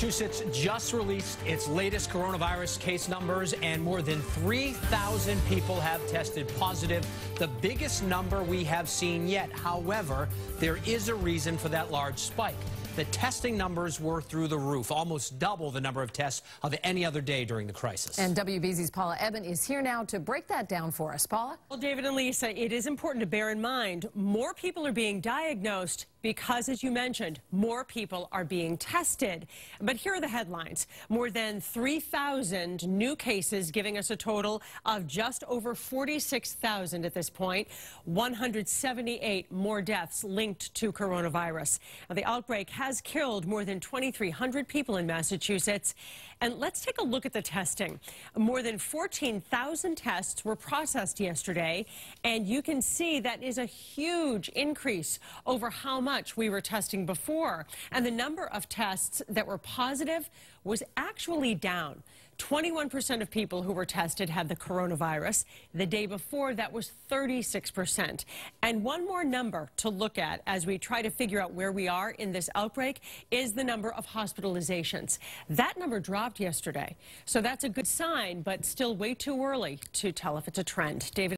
Massachusetts just released its latest coronavirus case numbers, and more than 3,000 people have tested positive, the biggest number we have seen yet. However, there is a reason for that large spike. The testing numbers were through the roof, almost double the number of tests of any other day during the crisis. And WBZ's Paula Ebben is here now to break that down for us. Paula? Well, David and Lisa, it is important to bear in mind more people are being diagnosed because, as you mentioned, more people are being tested. But here are the headlines. More than 3,000 new cases, giving us a total of just over 46,000 at this point. 178 more deaths linked to coronavirus. Now, the outbreak has killed more than 2,300 people in Massachusetts. And let's take a look at the testing. More than 14,000 tests were processed yesterday, and you can see that is a huge increase over how much we were testing before. And the number of tests that were positive was actually down. 21% of people who were tested had the coronavirus. The day before, that was 36%. And one more number to look at as we try to figure out where we are in this outbreak is the number of hospitalizations. That number dropped yesterday. So that's a good sign, but still way too early to tell if it's a trend. David.